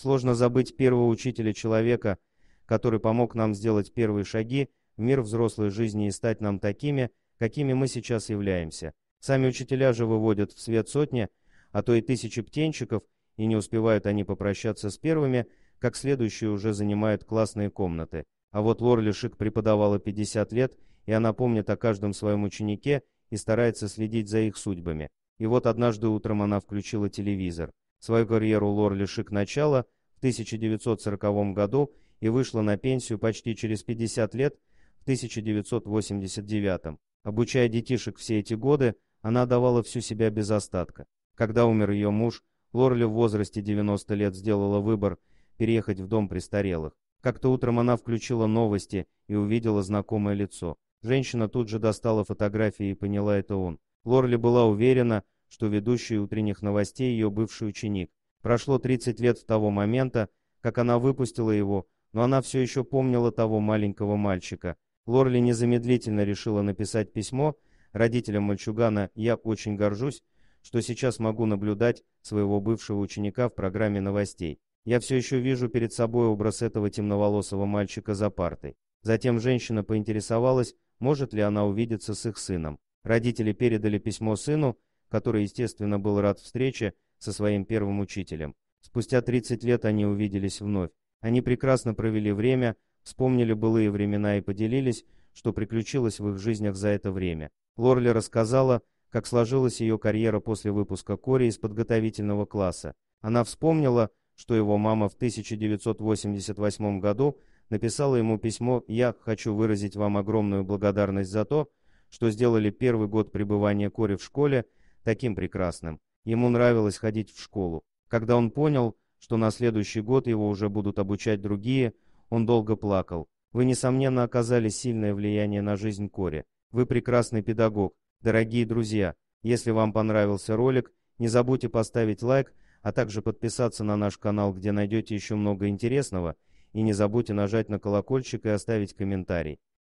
Сложно забыть первого учителя человека, который помог нам сделать первые шаги в мир взрослой жизни и стать нам такими, какими мы сейчас являемся. Сами учителя же выводят в свет сотни, а то и тысячи птенчиков, и не успевают они попрощаться с первыми, как следующие уже занимают классные комнаты. А вот Лорли Шик преподавала 50 лет, и она помнит о каждом своем ученике и старается следить за их судьбами. И вот однажды утром она включила телевизор. Свою карьеру Лорли Шик начала в 1940 году и вышла на пенсию почти через 50 лет в 1989. Обучая детишек все эти годы, она давала всю себя без остатка. Когда умер ее муж, Лорли в возрасте 90 лет сделала выбор переехать в дом престарелых. Как-то утром она включила новости и увидела знакомое лицо. Женщина тут же достала фотографии и поняла это он. Лорли была уверена, что ведущий утренних новостей ее бывший ученик. Прошло 30 лет с того момента, как она выпустила его, но она все еще помнила того маленького мальчика. Лорли незамедлительно решила написать письмо родителям мальчугана «Я очень горжусь, что сейчас могу наблюдать своего бывшего ученика в программе новостей. Я все еще вижу перед собой образ этого темноволосого мальчика за партой. Затем женщина поинтересовалась, может ли она увидеться с их сыном. Родители передали письмо сыну, который, естественно, был рад встрече со своим первым учителем. Спустя 30 лет они увиделись вновь. Они прекрасно провели время, вспомнили былые времена и поделились, что приключилось в их жизнях за это время. Лорли рассказала, как сложилась ее карьера после выпуска Кори из подготовительного класса. Она вспомнила, что его мама в 1988 году написала ему письмо «Я хочу выразить вам огромную благодарность за то, что сделали первый год пребывания Кори в школе таким прекрасным. Ему нравилось ходить в школу. Когда он понял, что на следующий год его уже будут обучать другие, он долго плакал. Вы, несомненно, оказали сильное влияние на жизнь Кори. Вы прекрасный педагог. Дорогие друзья, если вам понравился ролик, не забудьте поставить лайк, а также подписаться на наш канал, где найдете еще много интересного, и не забудьте нажать на колокольчик и оставить комментарий.